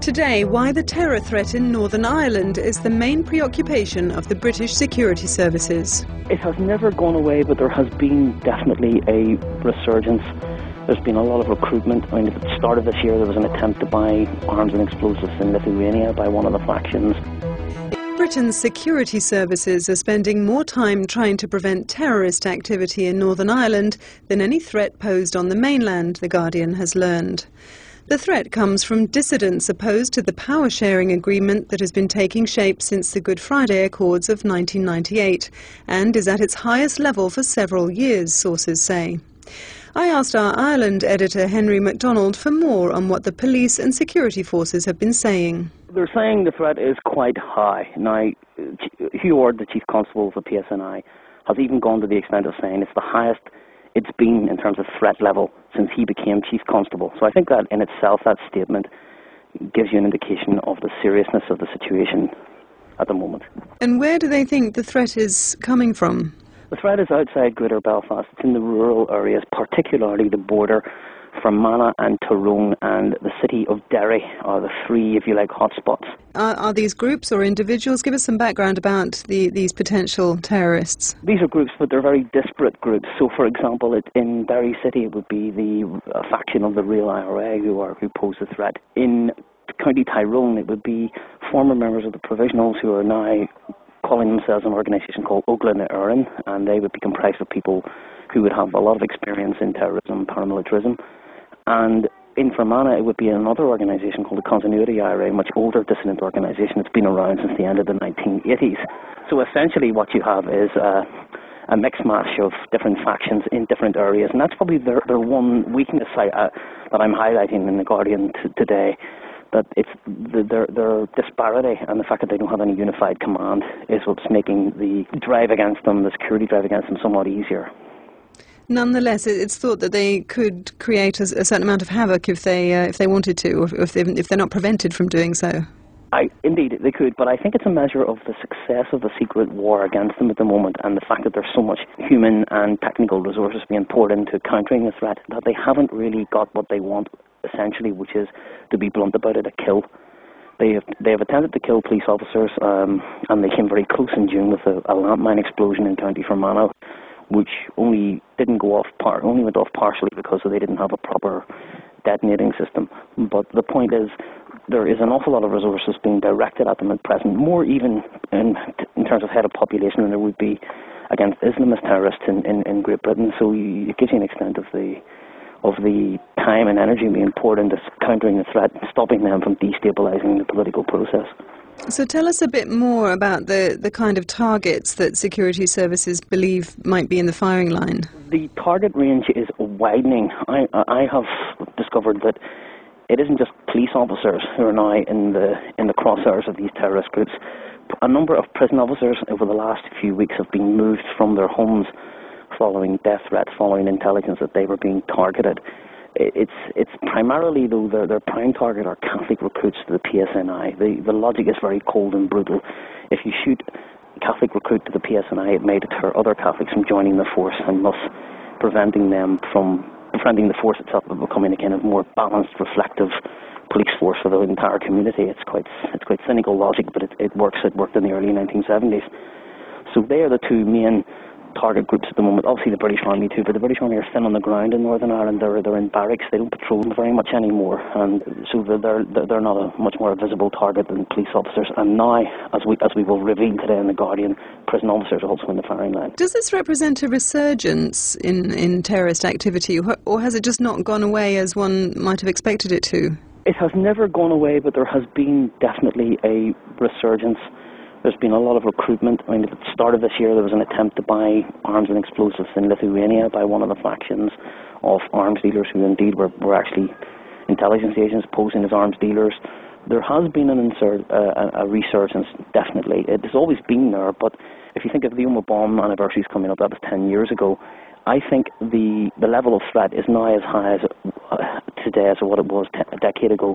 Today, why the terror threat in Northern Ireland is the main preoccupation of the British security services. It has never gone away, but there has been definitely a resurgence. There's been a lot of recruitment. I mean, at the start of this year, there was an attempt to buy arms and explosives in Lithuania by one of the factions. Britain's security services are spending more time trying to prevent terrorist activity in Northern Ireland than any threat posed on the mainland, The Guardian has learned. The threat comes from dissidents opposed to the power sharing agreement that has been taking shape since the Good Friday Accords of 1998 and is at its highest level for several years, sources say. I asked our Ireland editor Henry McDonald for more on what the police and security forces have been saying. They're saying the threat is quite high. Now, Hugh Orde, the Chief Constable of the PSNI, has even gone to the extent of saying it's the highest it's been in terms of threat level since he became chief constable. So I think that in itself, that statement gives you an indication of the seriousness of the situation at the moment. And where do they think the threat is coming from? The threat is outside Greater Belfast. It's in the rural areas, particularly the border Fermanagh and Tyrone and the city of Derry are the three, if you like, hotspots. Are, are these groups or individuals? Give us some background about the, these potential terrorists. These are groups, but they're very disparate groups. So, for example, it, in Derry City, it would be the uh, faction of the Real IRA who are who pose a threat. In County Tyrone, it would be former members of the Provisionals who are now calling themselves an organisation called Óglaigh na hÉireann, and they would be comprised of people who would have a lot of experience in terrorism, paramilitarism. And in Fermanagh, it would be another organisation called the Continuity IRA, a much older dissident organisation. It's been around since the end of the 1980s. So essentially, what you have is a, a mixed mash of different factions in different areas, and that's probably their, their one weakness I, uh, that I'm highlighting in the Guardian t- today. That it's the, their their disparity and the fact that they don't have any unified command is what's making the drive against them, the security drive against them, somewhat easier. Nonetheless, it's thought that they could create a, a certain amount of havoc if they uh, if they wanted to, or if, they, if they're not prevented from doing so. I, indeed, they could, but I think it's a measure of the success of the secret war against them at the moment and the fact that there's so much human and technical resources being poured into countering the threat that they haven't really got what they want, essentially, which is, to be blunt about it, a kill. They have, they have attempted to kill police officers, um, and they came very close in June with a, a landmine explosion in County Fermanagh which only didn't go off par- only went off partially because they didn't have a proper detonating system. But the point is, there is an awful lot of resources being directed at them at present, more even in, in terms of head of population than there would be against Islamist terrorists in, in, in Great Britain. So you, it gives you an extent of the of the time and energy being poured into countering the threat, stopping them from destabilising the political process. So tell us a bit more about the, the kind of targets that security services believe might be in the firing line. The target range is widening. I, I have discovered that it isn't just police officers who are now in the in the crosshairs of these terrorist groups. A number of prison officers over the last few weeks have been moved from their homes following death threats, following intelligence that they were being targeted it's it's primarily though their their prime target are Catholic recruits to the PSNI. The the logic is very cold and brutal. If you shoot Catholic recruit to the PSNI, it may deter other Catholics from joining the force and thus preventing them from preventing the force itself from becoming a kind of more balanced, reflective police force for the entire community. It's quite it's quite cynical logic, but it, it works. It worked in the early 1970s. So they are the two main target groups at the moment. Obviously, the British Army too, but the British Army are thin on the ground in Northern Ireland. They're they're in barracks. They don't patrol very much anymore, and so they're they're, they're not a much more visible target than police officers. And now, as we as we will reveal today in the Guardian, prison officers are also in the firing line. Does this represent a resurgence in in terrorist activity, or has it just not gone away as one might have expected it to? It has never gone away, but there has been definitely a resurgence. There's been a lot of recruitment. I mean, at the start of this year, there was an attempt to buy arms and explosives in Lithuania by one of the factions of arms dealers who indeed were, were actually intelligence agents posing as arms dealers. There has been an insert, uh, a resurgence, definitely. It has always been there, but if you think of the Omagh bomb anniversaries coming up, that was 10 years ago. I think the, the level of threat is now as high as uh, today as what it was t- a decade ago.